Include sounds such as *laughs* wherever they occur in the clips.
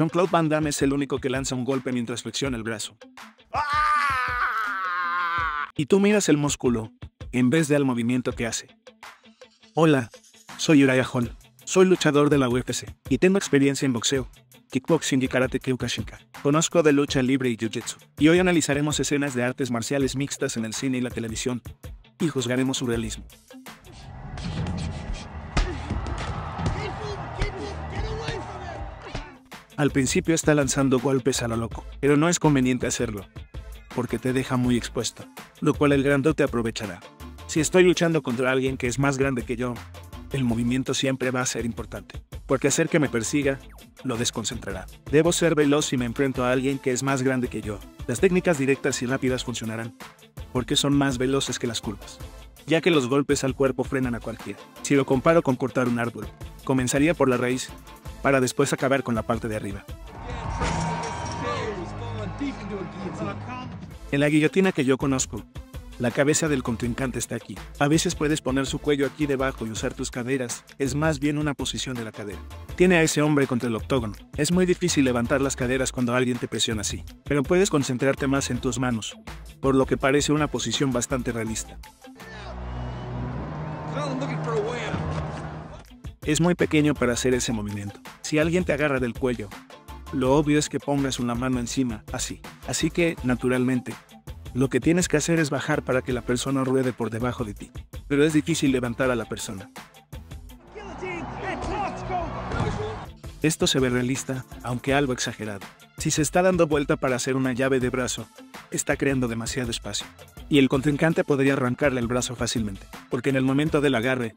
Jean-Claude Van Damme es el único que lanza un golpe mientras flexiona el brazo. Y tú miras el músculo, en vez del movimiento que hace. Hola, soy Uriah Hall. Soy luchador de la UFC y tengo experiencia en boxeo, kickboxing y karate kyokushinka. Conozco de lucha libre y jiu-jitsu. Y hoy analizaremos escenas de artes marciales mixtas en el cine y la televisión y juzgaremos su realismo. Al principio está lanzando golpes a lo loco, pero no es conveniente hacerlo, porque te deja muy expuesto, lo cual el grandote aprovechará. Si estoy luchando contra alguien que es más grande que yo, el movimiento siempre va a ser importante, porque hacer que me persiga lo desconcentrará. Debo ser veloz si me enfrento a alguien que es más grande que yo. Las técnicas directas y rápidas funcionarán, porque son más veloces que las curvas, ya que los golpes al cuerpo frenan a cualquiera. Si lo comparo con cortar un árbol, comenzaría por la raíz para después acabar con la parte de arriba. En la guillotina que yo conozco, la cabeza del contrincante está aquí. A veces puedes poner su cuello aquí debajo y usar tus caderas, es más bien una posición de la cadera. Tiene a ese hombre contra el octógono. Es muy difícil levantar las caderas cuando alguien te presiona así, pero puedes concentrarte más en tus manos, por lo que parece una posición bastante realista. Es muy pequeño para hacer ese movimiento. Si alguien te agarra del cuello, lo obvio es que pongas una mano encima, así. Así que, naturalmente, lo que tienes que hacer es bajar para que la persona ruede por debajo de ti. Pero es difícil levantar a la persona. Esto se ve realista, aunque algo exagerado. Si se está dando vuelta para hacer una llave de brazo, está creando demasiado espacio. Y el contrincante podría arrancarle el brazo fácilmente, porque en el momento del agarre,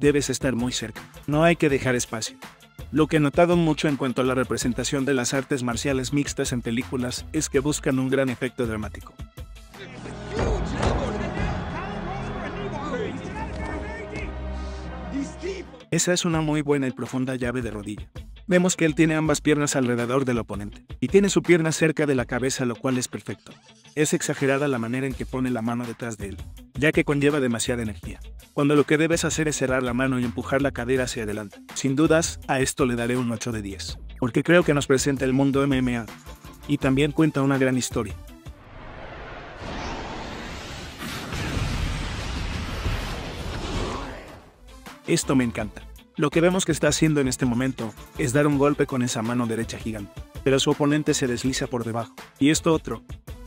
debes estar muy cerca. No hay que dejar espacio. Lo que he notado mucho en cuanto a la representación de las artes marciales mixtas en películas es que buscan un gran efecto dramático. Esa es una muy buena y profunda llave de rodilla. Vemos que él tiene ambas piernas alrededor del oponente, y tiene su pierna cerca de la cabeza lo cual es perfecto. Es exagerada la manera en que pone la mano detrás de él, ya que conlleva demasiada energía. Cuando lo que debes hacer es cerrar la mano y empujar la cadera hacia adelante. Sin dudas, a esto le daré un 8 de 10, porque creo que nos presenta el mundo MMA, y también cuenta una gran historia. Esto me encanta. Lo que vemos que está haciendo en este momento es dar un golpe con esa mano derecha gigante, pero su oponente se desliza por debajo. Y esto otro,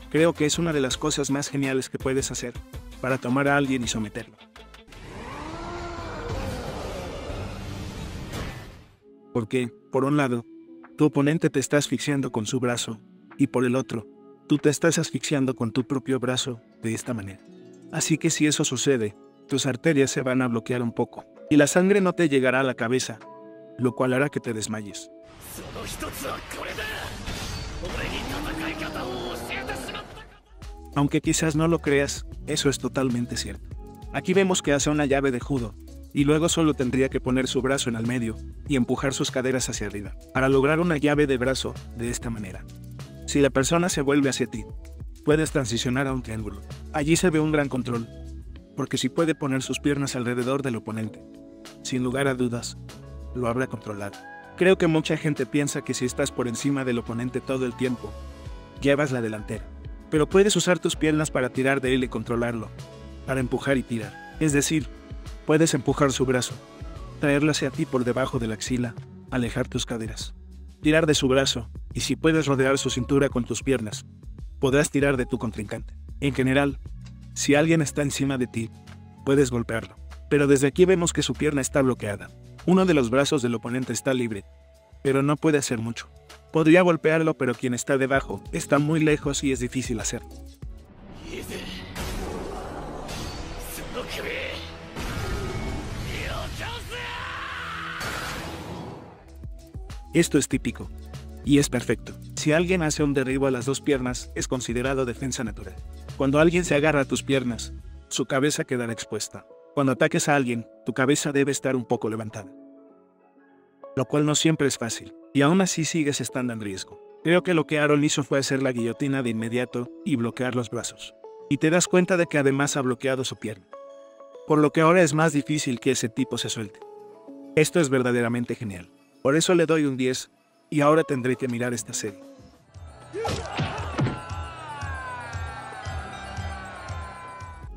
creo que es una de las cosas más geniales que puedes hacer para tomar a alguien y someterlo. Porque, por un lado, tu oponente te está asfixiando con su brazo, y por el otro, tú te estás asfixiando con tu propio brazo de esta manera. Así que si eso sucede, tus arterias se van a bloquear un poco y la sangre no te llegará a la cabeza, lo cual hará que te desmayes. Aunque quizás no lo creas, eso es totalmente cierto. Aquí vemos que hace una llave de judo, y luego solo tendría que poner su brazo en el medio y empujar sus caderas hacia arriba, para lograr una llave de brazo de esta manera. Si la persona se vuelve hacia ti, puedes transicionar a un triángulo. Allí se ve un gran control, porque si puede poner sus piernas alrededor del oponente, sin lugar a dudas, lo habrá controlado. Creo que mucha gente piensa que si estás por encima del oponente todo el tiempo, llevas la delantera. Pero puedes usar tus piernas para tirar de él y controlarlo, para empujar y tirar. Es decir, puedes empujar su brazo, traerlo hacia ti por debajo de la axila, alejar tus caderas, tirar de su brazo, y si puedes rodear su cintura con tus piernas, podrás tirar de tu contrincante. En general, si alguien está encima de ti, puedes golpearlo. Pero desde aquí vemos que su pierna está bloqueada. Uno de los brazos del oponente está libre, pero no puede hacer mucho. Podría golpearlo, pero quien está debajo está muy lejos y es difícil hacerlo. Esto es típico. Y es perfecto. Si alguien hace un derribo a las dos piernas, es considerado defensa natural. Cuando alguien se agarra a tus piernas, su cabeza quedará expuesta. Cuando ataques a alguien, tu cabeza debe estar un poco levantada. Lo cual no siempre es fácil, y aún así sigues estando en riesgo. Creo que lo que Aaron hizo fue hacer la guillotina de inmediato y bloquear los brazos. Y te das cuenta de que además ha bloqueado su pierna. Por lo que ahora es más difícil que ese tipo se suelte. Esto es verdaderamente genial. Por eso le doy un 10, y ahora tendré que mirar esta serie.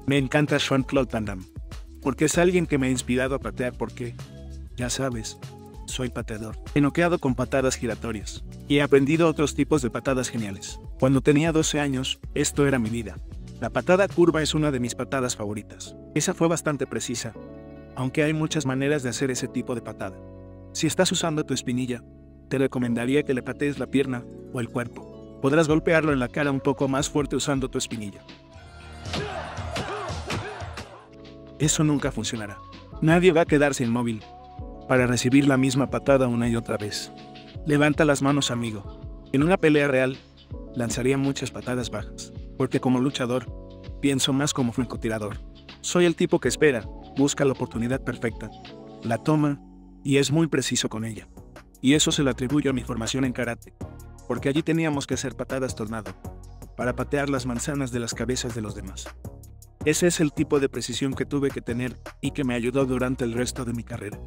Me encanta Sean Claude Van Damme, porque es alguien que me ha inspirado a patear porque, ya sabes, soy pateador. He noqueado con patadas giratorias y he aprendido otros tipos de patadas geniales. Cuando tenía 12 años, esto era mi vida. La patada curva es una de mis patadas favoritas. Esa fue bastante precisa, aunque hay muchas maneras de hacer ese tipo de patada. Si estás usando tu espinilla, te recomendaría que le patees la pierna o el cuerpo. Podrás golpearlo en la cara un poco más fuerte usando tu espinilla. Eso nunca funcionará. Nadie va a quedarse inmóvil para recibir la misma patada una y otra vez. Levanta las manos, amigo. En una pelea real, lanzaría muchas patadas bajas, porque como luchador, pienso más como francotirador. Soy el tipo que espera, busca la oportunidad perfecta, la toma y es muy preciso con ella. Y eso se lo atribuyo a mi formación en karate, porque allí teníamos que hacer patadas tornado, para patear las manzanas de las cabezas de los demás. Ese es el tipo de precisión que tuve que tener y que me ayudó durante el resto de mi carrera.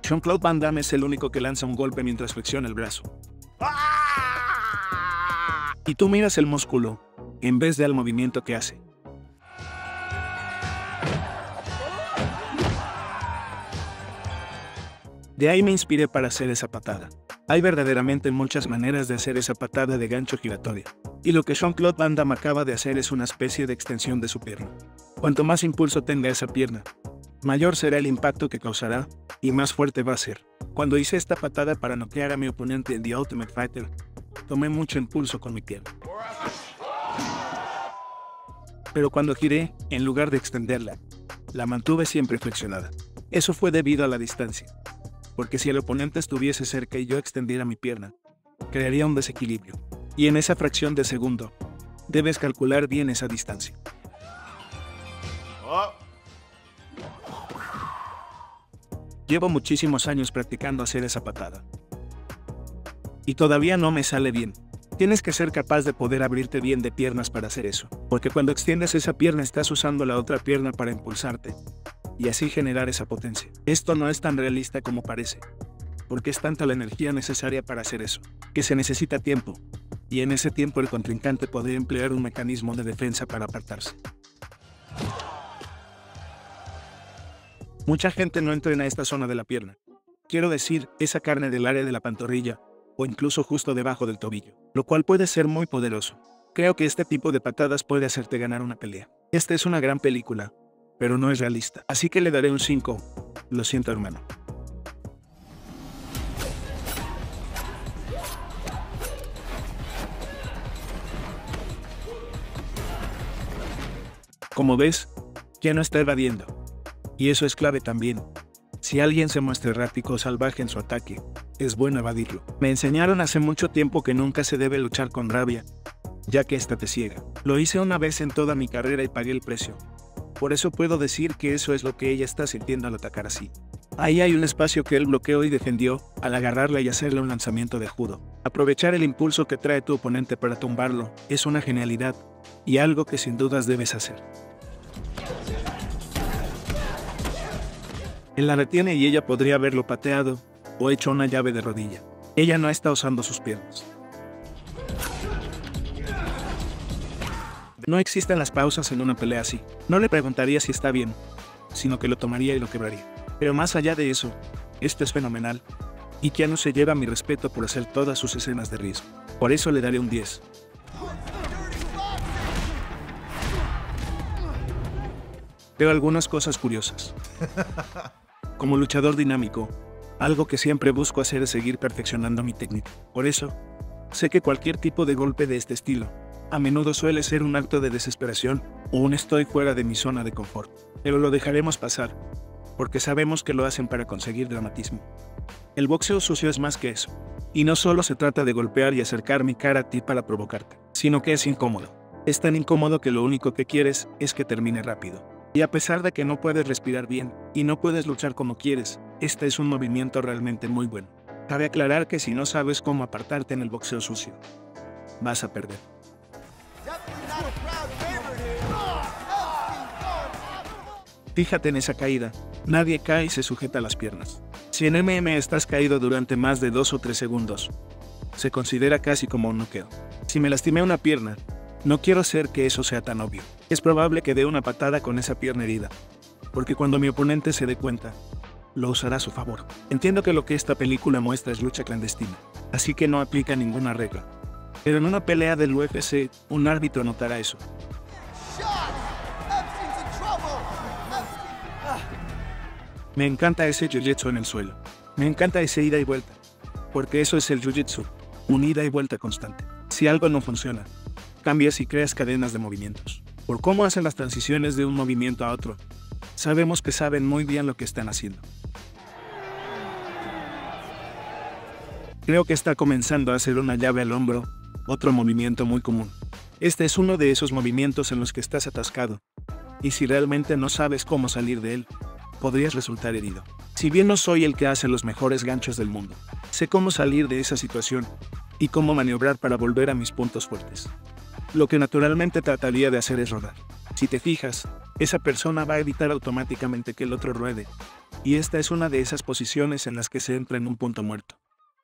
Jean-Claude Van Damme es el único que lanza un golpe mientras flexiona el brazo. Y tú miras el músculo, en vez del movimiento que hace. De ahí me inspiré para hacer esa patada. Hay verdaderamente muchas maneras de hacer esa patada de gancho giratoria. Y lo que Jean-Claude Van Damme acaba de hacer es una especie de extensión de su pierna. Cuanto más impulso tenga esa pierna, mayor será el impacto que causará y más fuerte va a ser. Cuando hice esta patada para noquear a mi oponente en The Ultimate Fighter, tomé mucho impulso con mi pierna. Pero cuando giré, en lugar de extenderla, la mantuve siempre flexionada. Eso fue debido a la distancia porque si el oponente estuviese cerca y yo extendiera mi pierna, crearía un desequilibrio. Y en esa fracción de segundo, debes calcular bien esa distancia. Llevo muchísimos años practicando hacer esa patada. Y todavía no me sale bien. Tienes que ser capaz de poder abrirte bien de piernas para hacer eso, porque cuando extiendes esa pierna estás usando la otra pierna para impulsarte, y así generar esa potencia. Esto no es tan realista como parece, porque es tanta la energía necesaria para hacer eso, que se necesita tiempo, y en ese tiempo el contrincante podría emplear un mecanismo de defensa para apartarse. Mucha gente no entrena esta zona de la pierna. Quiero decir, esa carne del área de la pantorrilla, o incluso justo debajo del tobillo, lo cual puede ser muy poderoso. Creo que este tipo de patadas puede hacerte ganar una pelea. Esta es una gran película, pero no es realista. Así que le daré un 5. Lo siento, hermano. Como ves, ya no está evadiendo. Y eso es clave también. Si alguien se muestra errático o salvaje en su ataque, es bueno evadirlo. Me enseñaron hace mucho tiempo que nunca se debe luchar con rabia, ya que esta te ciega. Lo hice una vez en toda mi carrera y pagué el precio. Por eso puedo decir que eso es lo que ella está sintiendo al atacar así. Ahí hay un espacio que él bloqueó y defendió al agarrarla y hacerle un lanzamiento de judo. Aprovechar el impulso que trae tu oponente para tumbarlo es una genialidad y algo que sin dudas debes hacer. Él la retiene y ella podría haberlo pateado o hecho una llave de rodilla. Ella no está usando sus piernas. No existen las pausas en una pelea así. No le preguntaría si está bien, sino que lo tomaría y lo quebraría. Pero más allá de eso, esto es fenomenal. Y Keanu se lleva mi respeto por hacer todas sus escenas de riesgo. Por eso le daré un 10. Veo algunas cosas curiosas. *laughs* Como luchador dinámico, algo que siempre busco hacer es seguir perfeccionando mi técnica. Por eso, sé que cualquier tipo de golpe de este estilo a menudo suele ser un acto de desesperación o un estoy fuera de mi zona de confort. Pero lo dejaremos pasar, porque sabemos que lo hacen para conseguir dramatismo. El boxeo sucio es más que eso. Y no solo se trata de golpear y acercar mi cara a ti para provocarte, sino que es incómodo. Es tan incómodo que lo único que quieres es que termine rápido. Y a pesar de que no puedes respirar bien y no puedes luchar como quieres, este es un movimiento realmente muy bueno. Cabe aclarar que si no sabes cómo apartarte en el boxeo sucio, vas a perder. Fíjate en esa caída. Nadie cae y se sujeta las piernas. Si en MM estás caído durante más de 2 o 3 segundos, se considera casi como un noqueo. Si me lastimé una pierna, no quiero hacer que eso sea tan obvio. Es probable que dé una patada con esa pierna herida, porque cuando mi oponente se dé cuenta, lo usará a su favor. Entiendo que lo que esta película muestra es lucha clandestina, así que no aplica ninguna regla. Pero en una pelea del UFC, un árbitro notará eso. Me encanta ese jiu-jitsu en el suelo. Me encanta ese ida y vuelta. Porque eso es el jiu-jitsu, un ida y vuelta constante. Si algo no funciona, cambias y creas cadenas de movimientos. Por cómo hacen las transiciones de un movimiento a otro, sabemos que saben muy bien lo que están haciendo. Creo que está comenzando a hacer una llave al hombro, otro movimiento muy común. Este es uno de esos movimientos en los que estás atascado, y si realmente no sabes cómo salir de él, podrías resultar herido. Si bien no soy el que hace los mejores ganchos del mundo, sé cómo salir de esa situación y cómo maniobrar para volver a mis puntos fuertes. Lo que naturalmente trataría de hacer es rodar. Si te fijas, esa persona va a evitar automáticamente que el otro ruede, y esta es una de esas posiciones en las que se entra en un punto muerto.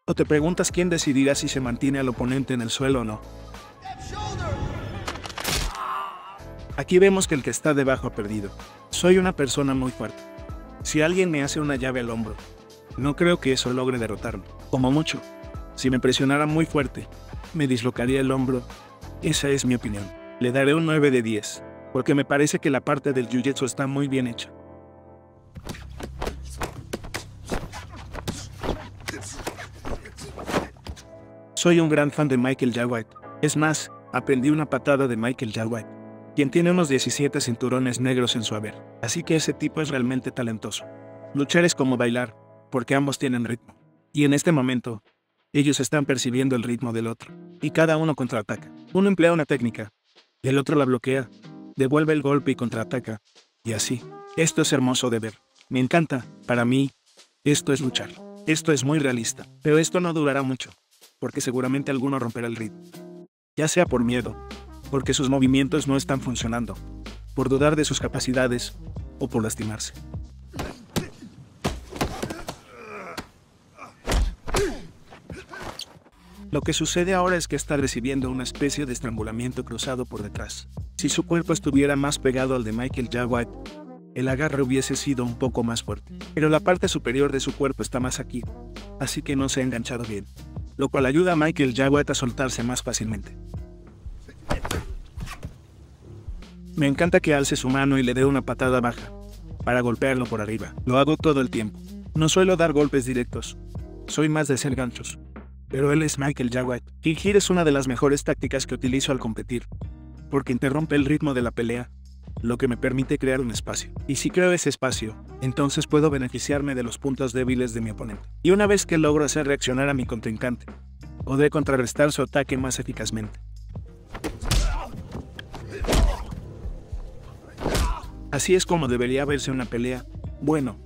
O te preguntas quién decidirá si se mantiene al oponente en el suelo o no. Aquí vemos que el que está debajo ha perdido. Soy una persona muy fuerte. Si alguien me hace una llave al hombro, no creo que eso logre derrotarme. Como mucho, si me presionara muy fuerte, me dislocaría el hombro. Esa es mi opinión. Le daré un 9 de 10, porque me parece que la parte del jiu-jitsu está muy bien hecha. Soy un gran fan de Michael J. White. Es más, aprendí una patada de Michael J. White, quien tiene unos 17 cinturones negros en su haber. Así que ese tipo es realmente talentoso. Luchar es como bailar, porque ambos tienen ritmo. Y en este momento, ellos están percibiendo el ritmo del otro, y cada uno contraataca. Uno emplea una técnica, el otro la bloquea, devuelve el golpe y contraataca, y así. Esto es hermoso de ver. Me encanta, para mí, esto es luchar. Esto es muy realista, pero esto no durará mucho porque seguramente alguno romperá el ritmo. Ya sea por miedo, porque sus movimientos no están funcionando, por dudar de sus capacidades o por lastimarse. Lo que sucede ahora es que está recibiendo una especie de estrangulamiento cruzado por detrás. Si su cuerpo estuviera más pegado al de Michael J. White, el agarre hubiese sido un poco más fuerte. Pero la parte superior de su cuerpo está más aquí, así que no se ha enganchado bien lo cual ayuda a Michael Jaguet a soltarse más fácilmente. Me encanta que alce su mano y le dé una patada baja, para golpearlo por arriba. Lo hago todo el tiempo. No suelo dar golpes directos. Soy más de hacer ganchos. Pero él es Michael Jaguet. Fingir es una de las mejores tácticas que utilizo al competir, porque interrumpe el ritmo de la pelea lo que me permite crear un espacio. Y si creo ese espacio, entonces puedo beneficiarme de los puntos débiles de mi oponente. Y una vez que logro hacer reaccionar a mi contrincante, podré contrarrestar su ataque más eficazmente. Así es como debería verse una pelea, bueno,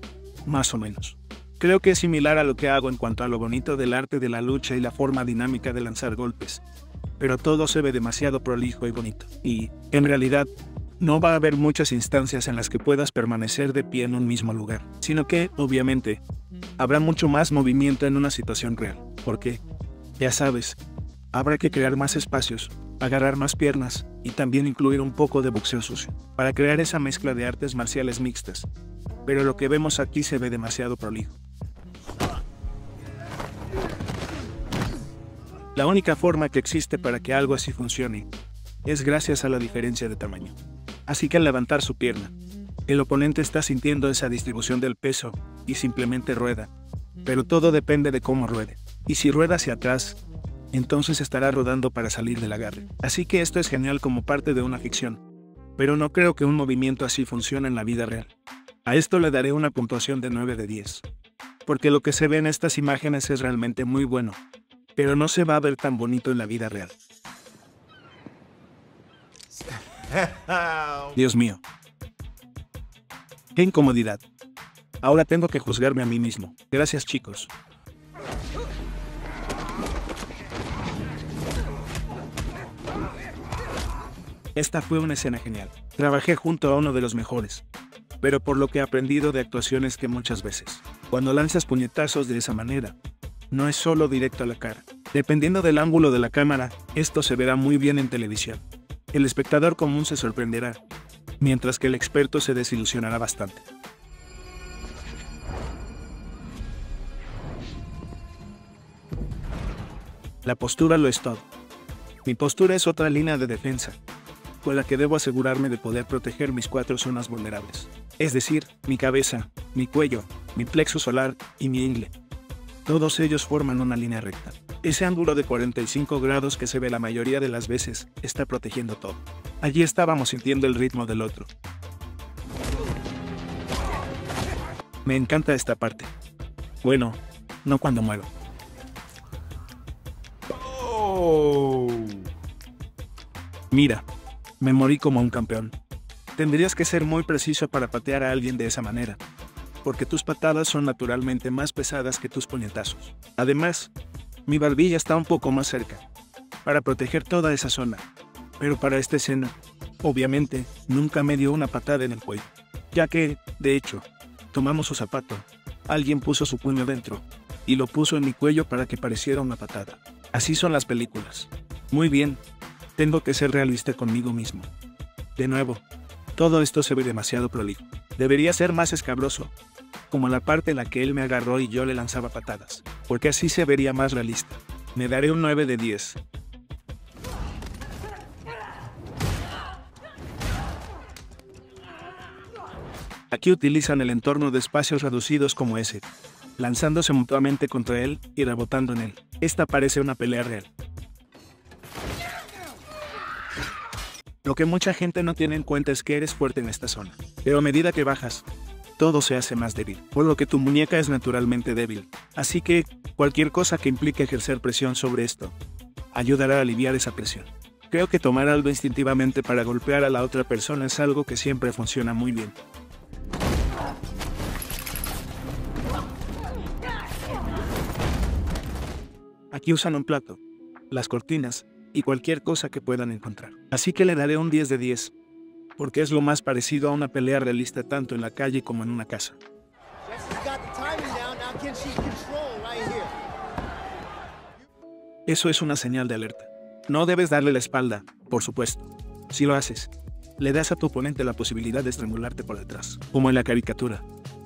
más o menos. Creo que es similar a lo que hago en cuanto a lo bonito del arte de la lucha y la forma dinámica de lanzar golpes, pero todo se ve demasiado prolijo y bonito. Y, en realidad, no va a haber muchas instancias en las que puedas permanecer de pie en un mismo lugar, sino que, obviamente, habrá mucho más movimiento en una situación real, porque, ya sabes, habrá que crear más espacios, agarrar más piernas y también incluir un poco de boxeo sucio, para crear esa mezcla de artes marciales mixtas. Pero lo que vemos aquí se ve demasiado prolijo. La única forma que existe para que algo así funcione es gracias a la diferencia de tamaño. Así que al levantar su pierna, el oponente está sintiendo esa distribución del peso y simplemente rueda. Pero todo depende de cómo ruede. Y si rueda hacia atrás, entonces estará rodando para salir del agarre. Así que esto es genial como parte de una ficción. Pero no creo que un movimiento así funcione en la vida real. A esto le daré una puntuación de 9 de 10. Porque lo que se ve en estas imágenes es realmente muy bueno. Pero no se va a ver tan bonito en la vida real. *laughs* Dios mío. Qué incomodidad. Ahora tengo que juzgarme a mí mismo. Gracias chicos. Esta fue una escena genial. Trabajé junto a uno de los mejores. pero por lo que he aprendido de actuaciones que muchas veces, cuando lanzas puñetazos de esa manera, no es solo directo a la cara. Dependiendo del ángulo de la cámara, esto se verá muy bien en televisión. El espectador común se sorprenderá, mientras que el experto se desilusionará bastante. La postura lo es todo. Mi postura es otra línea de defensa, con la que debo asegurarme de poder proteger mis cuatro zonas vulnerables, es decir, mi cabeza, mi cuello, mi plexo solar y mi ingle. Todos ellos forman una línea recta. Ese ángulo de 45 grados que se ve la mayoría de las veces está protegiendo todo. Allí estábamos sintiendo el ritmo del otro. Me encanta esta parte. Bueno, no cuando muero. Mira, me morí como un campeón. Tendrías que ser muy preciso para patear a alguien de esa manera porque tus patadas son naturalmente más pesadas que tus puñetazos. Además, mi barbilla está un poco más cerca, para proteger toda esa zona. Pero para esta escena, obviamente, nunca me dio una patada en el cuello, ya que, de hecho, tomamos su zapato, alguien puso su puño dentro, y lo puso en mi cuello para que pareciera una patada. Así son las películas. Muy bien, tengo que ser realista conmigo mismo. De nuevo, todo esto se ve demasiado prolijo. Debería ser más escabroso, como la parte en la que él me agarró y yo le lanzaba patadas, porque así se vería más realista. Me daré un 9 de 10. Aquí utilizan el entorno de espacios reducidos como ese, lanzándose mutuamente contra él y rebotando en él. Esta parece una pelea real. Lo que mucha gente no tiene en cuenta es que eres fuerte en esta zona, pero a medida que bajas, todo se hace más débil, por lo que tu muñeca es naturalmente débil. Así que, cualquier cosa que implique ejercer presión sobre esto, ayudará a aliviar esa presión. Creo que tomar algo instintivamente para golpear a la otra persona es algo que siempre funciona muy bien. Aquí usan un plato, las cortinas y cualquier cosa que puedan encontrar. Así que le daré un 10 de 10, porque es lo más parecido a una pelea realista tanto en la calle como en una casa. Eso es una señal de alerta. No debes darle la espalda, por supuesto. Si lo haces, le das a tu oponente la posibilidad de estrangularte por detrás, como en la caricatura.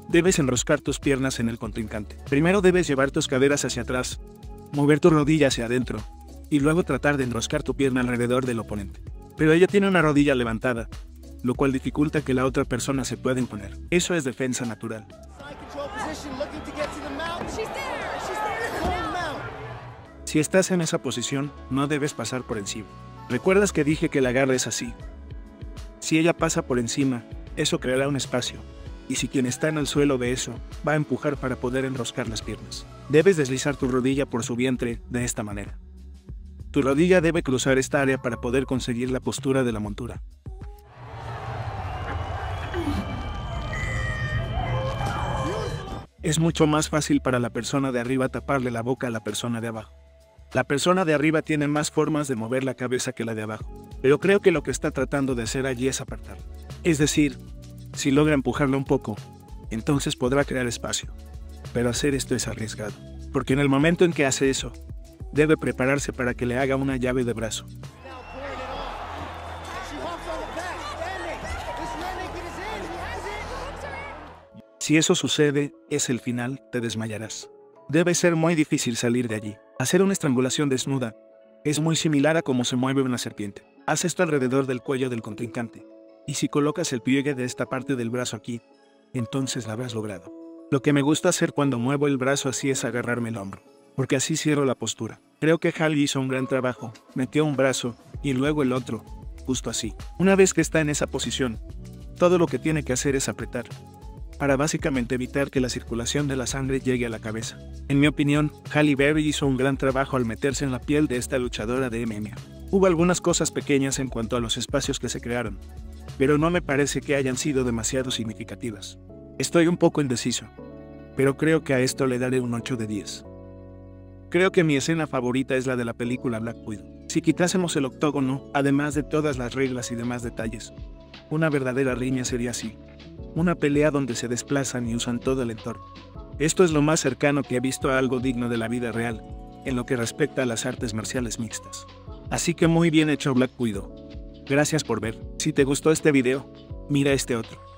Debes enroscar tus piernas en el contrincante. Primero debes llevar tus caderas hacia atrás, mover tu rodilla hacia adentro, y luego tratar de enroscar tu pierna alrededor del oponente. Pero ella tiene una rodilla levantada, lo cual dificulta que la otra persona se pueda imponer. Eso es defensa natural. Si estás en esa posición, no debes pasar por encima. ¿Recuerdas que dije que la agarre es así? Si ella pasa por encima, eso creará un espacio, y si quien está en el suelo ve eso, va a empujar para poder enroscar las piernas. Debes deslizar tu rodilla por su vientre de esta manera. Tu rodilla debe cruzar esta área para poder conseguir la postura de la montura. Es mucho más fácil para la persona de arriba taparle la boca a la persona de abajo. La persona de arriba tiene más formas de mover la cabeza que la de abajo, pero creo que lo que está tratando de hacer allí es apartarlo. Es decir, si logra empujarlo un poco, entonces podrá crear espacio. Pero hacer esto es arriesgado, porque en el momento en que hace eso, debe prepararse para que le haga una llave de brazo. Si eso sucede, es el final, te desmayarás. Debe ser muy difícil salir de allí. Hacer una estrangulación desnuda es muy similar a cómo se mueve una serpiente. Haz esto alrededor del cuello del contrincante. Y si colocas el pliegue de esta parte del brazo aquí, entonces la habrás logrado. Lo que me gusta hacer cuando muevo el brazo así es agarrarme el hombro, porque así cierro la postura. Creo que Hal hizo un gran trabajo. Metió un brazo y luego el otro, justo así. Una vez que está en esa posición, todo lo que tiene que hacer es apretar para básicamente evitar que la circulación de la sangre llegue a la cabeza. En mi opinión, Halle Berry hizo un gran trabajo al meterse en la piel de esta luchadora de MMA. Hubo algunas cosas pequeñas en cuanto a los espacios que se crearon, pero no me parece que hayan sido demasiado significativas. Estoy un poco indeciso, pero creo que a esto le daré un 8 de 10. Creo que mi escena favorita es la de la película Black Widow. Si quitásemos el octógono, además de todas las reglas y demás detalles, una verdadera riña sería así. Una pelea donde se desplazan y usan todo el entorno. Esto es lo más cercano que he visto a algo digno de la vida real, en lo que respecta a las artes marciales mixtas. Así que muy bien hecho Black Widow. Gracias por ver. Si te gustó este video, mira este otro.